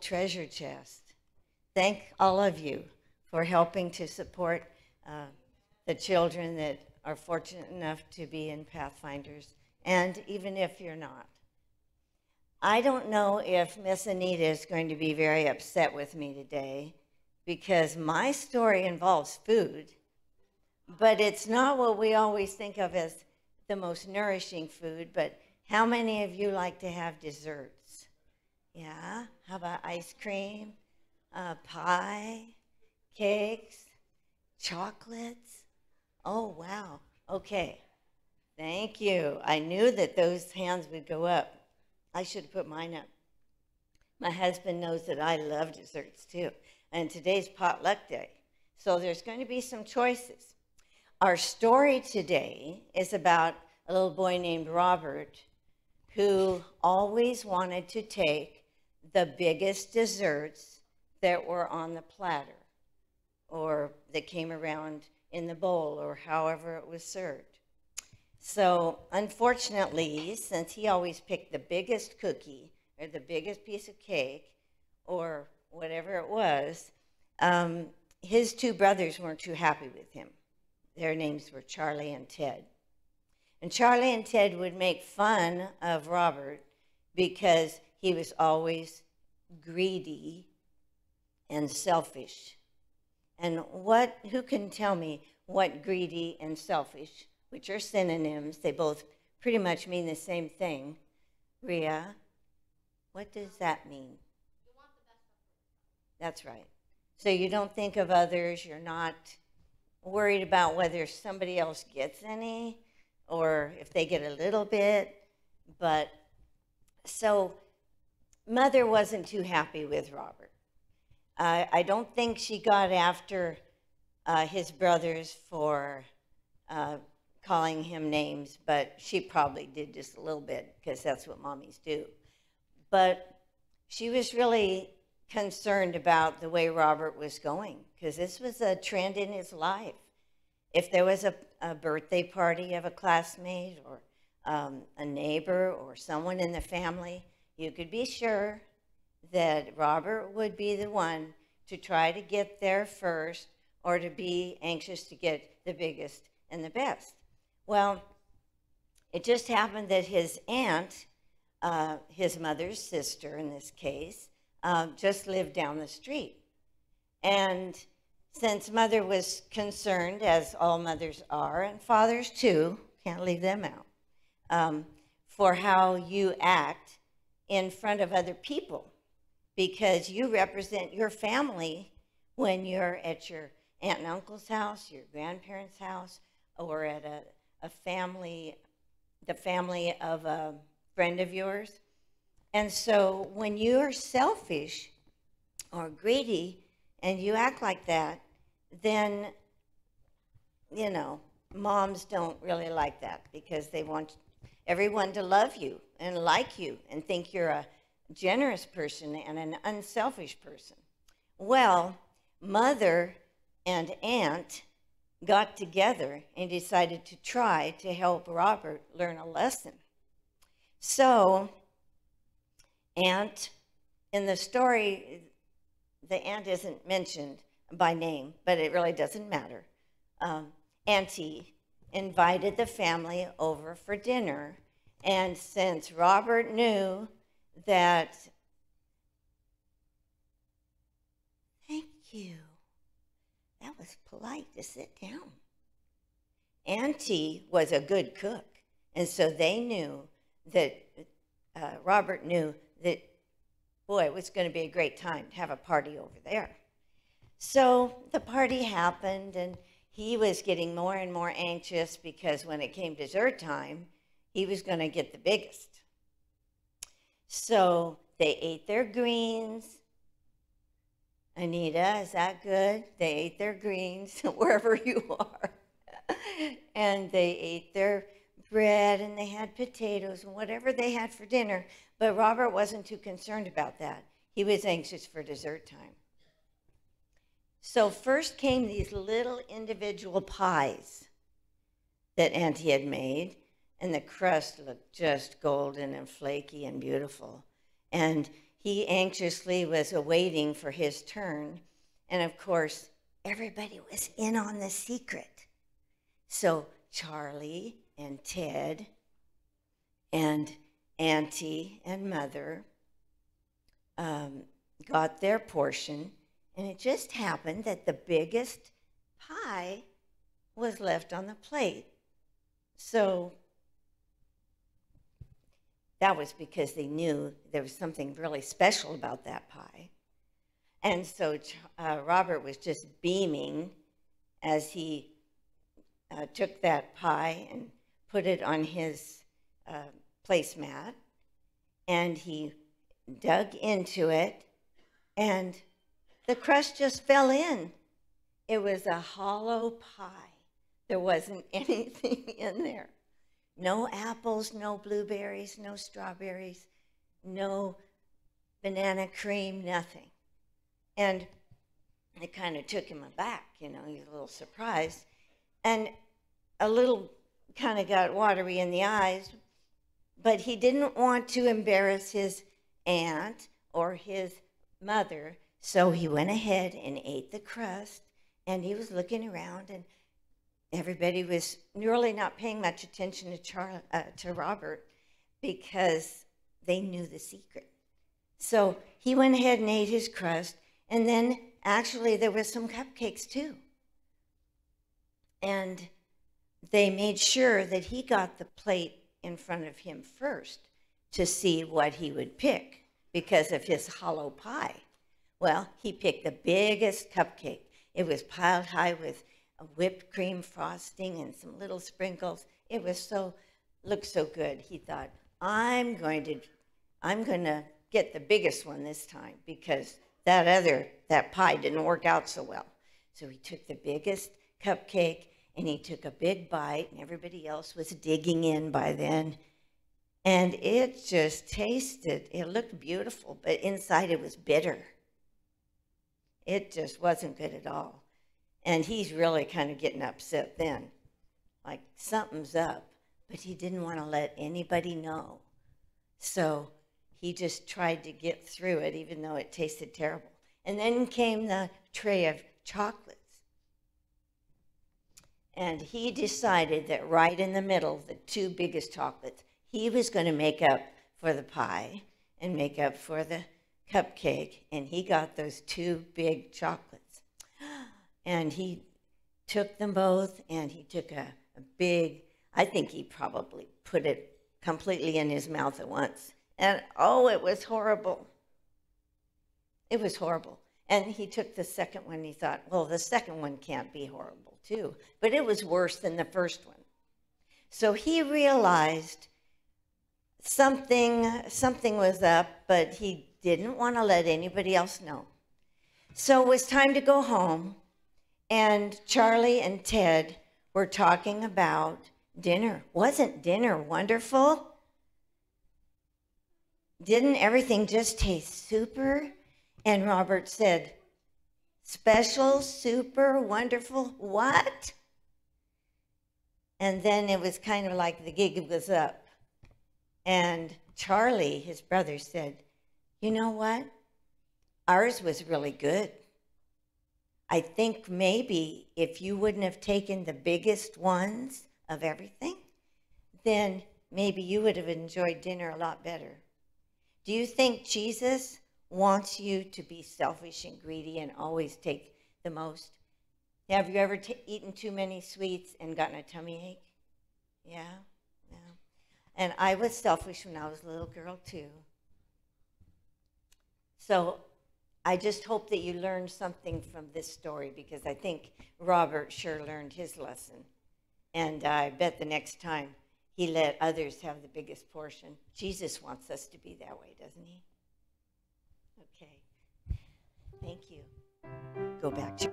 treasure chest. Thank all of you for helping to support uh, the children that are fortunate enough to be in Pathfinders, and even if you're not. I don't know if Miss Anita is going to be very upset with me today because my story involves food, but it's not what we always think of as the most nourishing food. But how many of you like to have desserts? Yeah? How about ice cream, uh, pie, cakes, chocolates? Oh, wow. Okay. Thank you. I knew that those hands would go up. I should have put mine up. My husband knows that I love desserts too. And today's potluck day. So there's going to be some choices. Our story today is about a little boy named Robert who always wanted to take the biggest desserts that were on the platter or that came around in the bowl or however it was served. So unfortunately, since he always picked the biggest cookie or the biggest piece of cake or whatever it was, um, his two brothers weren't too happy with him. Their names were Charlie and Ted. And Charlie and Ted would make fun of Robert because he was always greedy and selfish. And what, who can tell me what greedy and selfish, which are synonyms, they both pretty much mean the same thing. Ria, what does that mean? That's right. So you don't think of others, you're not worried about whether somebody else gets any or if they get a little bit. But so mother wasn't too happy with Robert. Uh, I don't think she got after uh, his brothers for uh, calling him names, but she probably did just a little bit because that's what mommies do. But she was really concerned about the way Robert was going because this was a trend in his life. If there was a, a birthday party of a classmate or um, a neighbor or someone in the family, you could be sure that Robert would be the one to try to get there first or to be anxious to get the biggest and the best. Well, it just happened that his aunt, uh, his mother's sister in this case, uh, just lived down the street. And since mother was concerned, as all mothers are, and fathers too, can't leave them out, um, for how you act in front of other people because you represent your family when you're at your aunt and uncle's house, your grandparents' house, or at a, a family, the family of a friend of yours. And so when you're selfish or greedy and you act like that, then, you know, moms don't really like that because they want everyone to love you and like you and think you're a generous person and an unselfish person. Well, mother and aunt got together and decided to try to help Robert learn a lesson. So, aunt, in the story, the aunt isn't mentioned by name, but it really doesn't matter. Um, Auntie invited the family over for dinner, and since Robert knew that, thank you. That was polite to sit down. Auntie was a good cook, and so they knew that, uh, Robert knew that, boy, it was going to be a great time to have a party over there. So the party happened, and he was getting more and more anxious because when it came dessert time, he was going to get the biggest. So they ate their greens. Anita, is that good? They ate their greens wherever you are. and they ate their bread and they had potatoes and whatever they had for dinner. But Robert wasn't too concerned about that. He was anxious for dessert time. So first came these little individual pies that Auntie had made and the crust looked just golden and flaky and beautiful. And he anxiously was awaiting for his turn. And of course, everybody was in on the secret. So Charlie and Ted and Auntie and Mother um, got their portion. And it just happened that the biggest pie was left on the plate. So that was because they knew there was something really special about that pie. And so uh, Robert was just beaming as he uh, took that pie and put it on his uh, placemat. And he dug into it, and the crust just fell in. It was a hollow pie. There wasn't anything in there. No apples, no blueberries, no strawberries, no banana cream, nothing. And it kind of took him aback, you know, he was a little surprised. And a little kind of got watery in the eyes, but he didn't want to embarrass his aunt or his mother, so he went ahead and ate the crust. And he was looking around, and everybody was really not paying much attention to, Char- uh, to Robert because they knew the secret. So he went ahead and ate his crust, and then actually there was some cupcakes too. And they made sure that he got the plate in front of him first to see what he would pick because of his hollow pie. Well, he picked the biggest cupcake. It was piled high with whipped cream frosting and some little sprinkles. It was so, looked so good. He thought, I'm going to, I'm going to get the biggest one this time because that other, that pie didn't work out so well. So he took the biggest cupcake and he took a big bite and everybody else was digging in by then. And it just tasted, it looked beautiful, but inside it was bitter. It just wasn't good at all. And he's really kind of getting upset then. Like something's up, but he didn't want to let anybody know. So he just tried to get through it, even though it tasted terrible. And then came the tray of chocolates. And he decided that right in the middle, the two biggest chocolates, he was going to make up for the pie and make up for the cupcake. And he got those two big chocolates. And he took them both and he took a, a big, I think he probably put it completely in his mouth at once. And oh, it was horrible. It was horrible. And he took the second one. He thought, well, the second one can't be horrible, too. But it was worse than the first one. So he realized something, something was up, but he didn't want to let anybody else know. So it was time to go home. And Charlie and Ted were talking about dinner. Wasn't dinner wonderful? Didn't everything just taste super? And Robert said, Special, super, wonderful, what? And then it was kind of like the gig was up. And Charlie, his brother, said, You know what? Ours was really good. I think maybe if you wouldn't have taken the biggest ones of everything, then maybe you would have enjoyed dinner a lot better. Do you think Jesus wants you to be selfish and greedy and always take the most? Have you ever eaten too many sweets and gotten a tummy ache? Yeah, yeah. And I was selfish when I was a little girl too. So I just hope that you learned something from this story because I think Robert sure learned his lesson. And I bet the next time he let others have the biggest portion. Jesus wants us to be that way, doesn't he? Okay. Thank you. Go back to